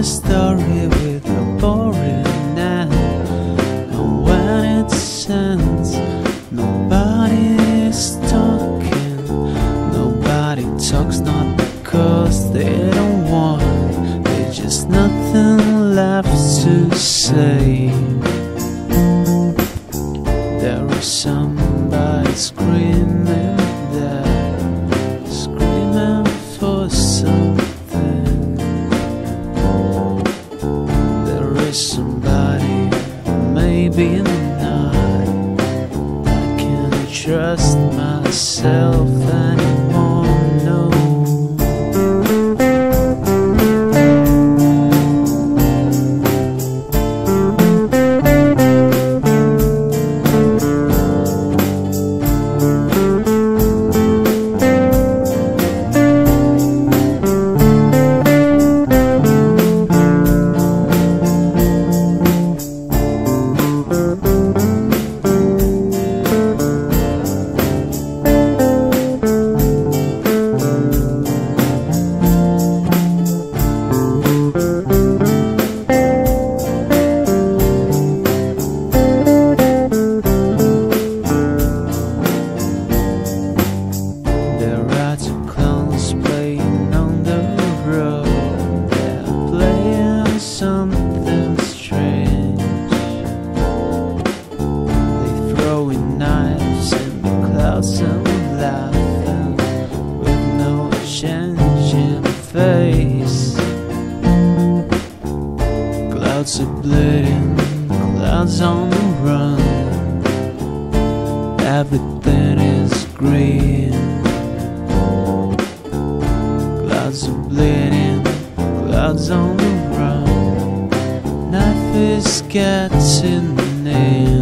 A story with a boring end. And when it ends, nobody's talking. Nobody talks, not because they don't want. There's just nothing left to say. There is somebody screaming. trust myself discipline, clouds on the run, everything is green. Clouds are bleeding, clouds on the run, life is getting in.